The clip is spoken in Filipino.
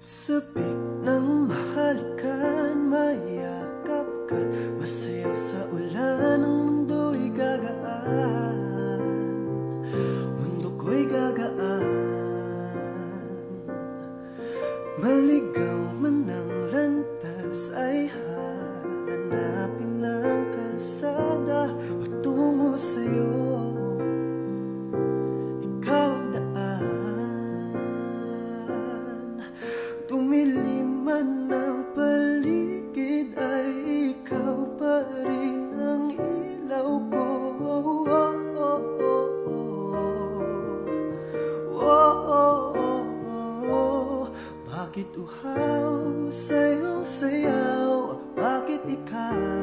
Sabik ng mahalikan, mayakap ka Masayaw sa ulan, ang mundo'y gagaan. Mundo ko'y gagaan. Maligaw man ang lantas ay hanapin ng kalsada Patungo sa'yo Bakit uhaw sa'yo sayaw? Bakit ikaw?